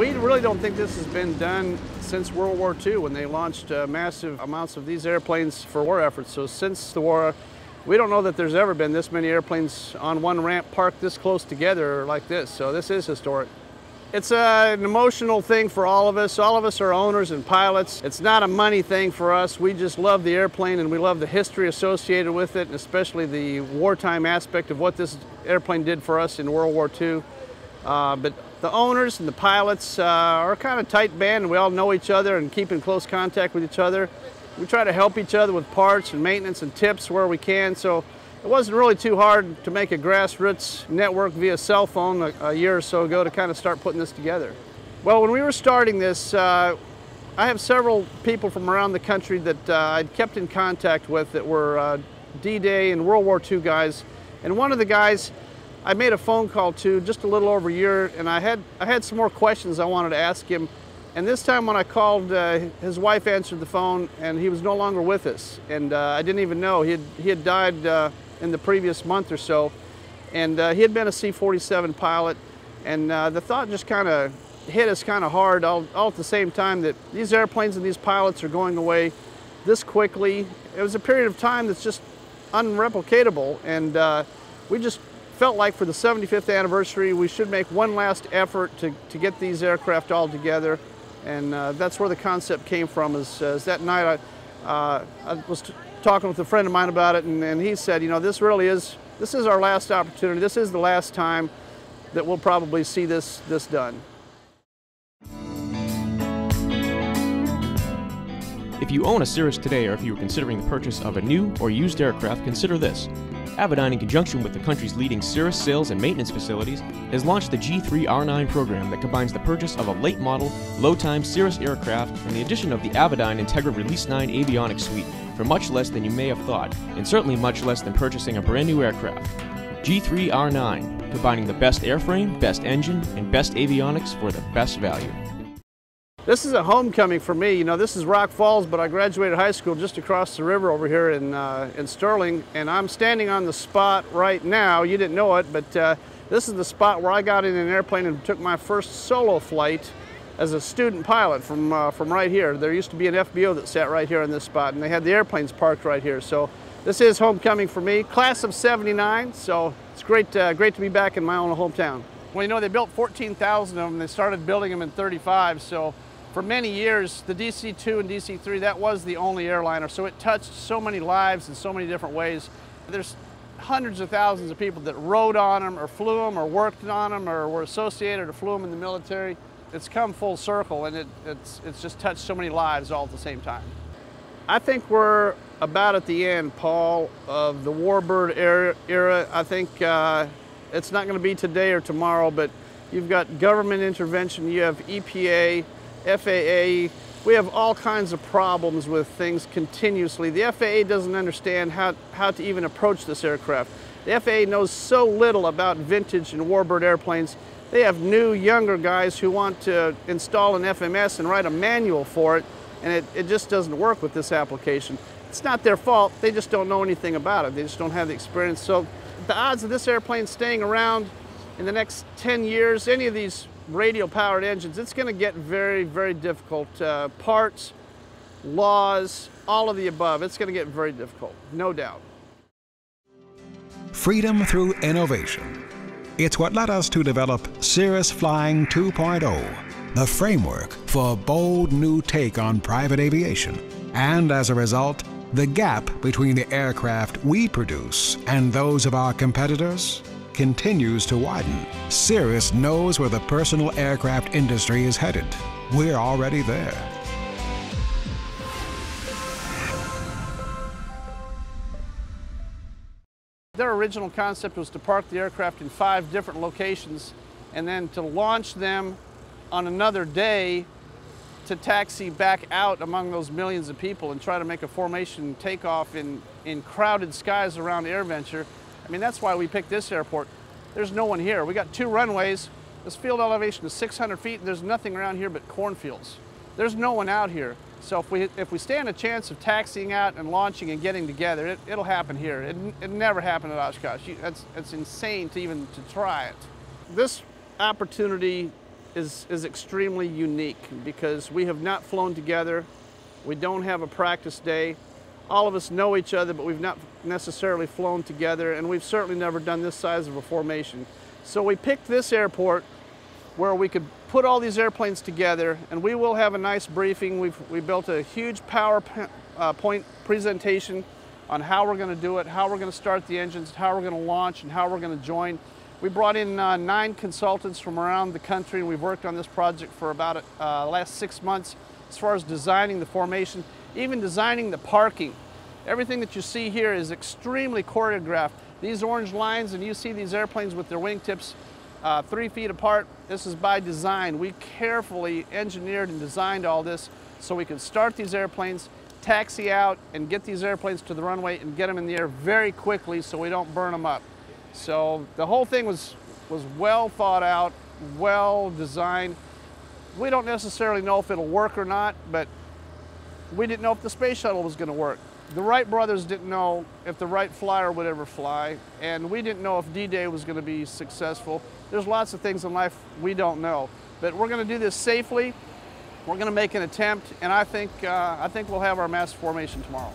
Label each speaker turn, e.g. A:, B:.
A: We really don't think this has been done since World War II when they launched uh, massive amounts of these airplanes for war efforts. So since the war, we don't know that there's ever been this many airplanes on one ramp parked this close together like this. So this is historic. It's uh, an emotional thing for all of us. All of us are owners and pilots. It's not a money thing for us. We just love the airplane and we love the history associated with it, and especially the wartime aspect of what this airplane did for us in World War II. Uh, but the owners and the pilots uh, are kind of tight band and we all know each other and keep in close contact with each other. We try to help each other with parts and maintenance and tips where we can. So it wasn't really too hard to make a grassroots network via cell phone a, a year or so ago to kind of start putting this together. Well, when we were starting this, uh, I have several people from around the country that uh, I'd kept in contact with that were uh, D-Day and World War II guys. And one of the guys I made a phone call to just a little over a year, and I had, I had some more questions I wanted to ask him. And this time when I called, uh, his wife answered the phone, and he was no longer with us. And uh, I didn't even know. He had, he had died uh, in the previous month or so. And uh, he had been a C-47 pilot. And uh, the thought just kind of hit us kind of hard all, all at the same time that these airplanes and these pilots are going away this quickly. It was a period of time that's just unreplicatable. And uh, we just felt like for the 75th anniversary, we should make one last effort to, to get these aircraft all together. And uh, that's where the concept came from, is, is that night I, uh, I was talking with a friend of mine about it, and, and he said, you know, this really is, this is our last opportunity. This is the last time that we'll probably see this, this done.
B: If you own a Cirrus today or if you are considering the purchase of a new or used aircraft, consider this. Avidyne, in conjunction with the country's leading Cirrus sales and maintenance facilities, has launched the G3R9 program that combines the purchase of a late model, low time Cirrus aircraft and the addition of the Avidyne Integra Release 9 avionics suite for much less than you may have thought, and certainly much less than purchasing a brand new aircraft. G3R9, combining the best airframe, best engine, and best avionics for the best value.
A: This is a homecoming for me. You know, this is Rock Falls, but I graduated high school just across the river over here in, uh, in Sterling, and I'm standing on the spot right now. You didn't know it, but uh, this is the spot where I got in an airplane and took my first solo flight as a student pilot from, uh, from right here. There used to be an FBO that sat right here in this spot, and they had the airplanes parked right here. So this is homecoming for me. Class of 79, so it's great, uh, great to be back in my own hometown. Well, you know, they built 14,000 of them. They started building them in 35, so for many years, the DC-2 and DC-3, that was the only airliner, so it touched so many lives in so many different ways. There's hundreds of thousands of people that rode on them or flew them or worked on them or were associated or flew them in the military. It's come full circle and it, it's, it's just touched so many lives all at the same time. I think we're about at the end, Paul, of the Warbird era. era. I think uh, it's not going to be today or tomorrow, but you've got government intervention, you have EPA, FAA, we have all kinds of problems with things continuously. The FAA doesn't understand how, how to even approach this aircraft. The FAA knows so little about vintage and warbird airplanes. They have new, younger guys who want to install an FMS and write a manual for it, and it, it just doesn't work with this application. It's not their fault, they just don't know anything about it. They just don't have the experience. So the odds of this airplane staying around in the next 10 years, any of these radial powered engines, it's going to get very, very difficult. Uh, parts, laws, all of the above, it's going to get very difficult, no doubt.
C: Freedom through innovation. It's what led us to develop Cirrus Flying 2.0, the framework for a bold new take on private aviation. And as a result, the gap between the aircraft we produce and those of our competitors continues to widen. Cirrus knows where the personal aircraft industry is headed. We're already there.
A: Their original concept was to park the aircraft in five different locations and then to launch them on another day to taxi back out among those millions of people and try to make a formation takeoff in, in crowded skies around AirVenture I mean, that's why we picked this airport. There's no one here. We got two runways. This field elevation is 600 feet. There's nothing around here but cornfields. There's no one out here. So if we, if we stand a chance of taxiing out and launching and getting together, it, will happen here. It, it never happened at Oshkosh. You, that's, it's insane to even to try it. This opportunity is, is extremely unique because we have not flown together. We don't have a practice day. All of us know each other, but we've not necessarily flown together, and we've certainly never done this size of a formation. So we picked this airport where we could put all these airplanes together, and we will have a nice briefing. We've we built a huge PowerPoint uh, presentation on how we're going to do it, how we're going to start the engines, how we're going to launch, and how we're going to join. We brought in uh, nine consultants from around the country and we've worked on this project for about uh, last six months as far as designing the formation, even designing the parking. Everything that you see here is extremely choreographed. These orange lines and you see these airplanes with their wingtips uh, three feet apart. This is by design. We carefully engineered and designed all this so we could start these airplanes, taxi out and get these airplanes to the runway and get them in the air very quickly so we don't burn them up. So the whole thing was, was well thought out, well designed. We don't necessarily know if it'll work or not, but we didn't know if the space shuttle was going to work. The Wright brothers didn't know if the Wright Flyer would ever fly, and we didn't know if D-Day was going to be successful. There's lots of things in life we don't know, but we're going to do this safely. We're going to make an attempt, and I think, uh, I think we'll have our mass formation tomorrow.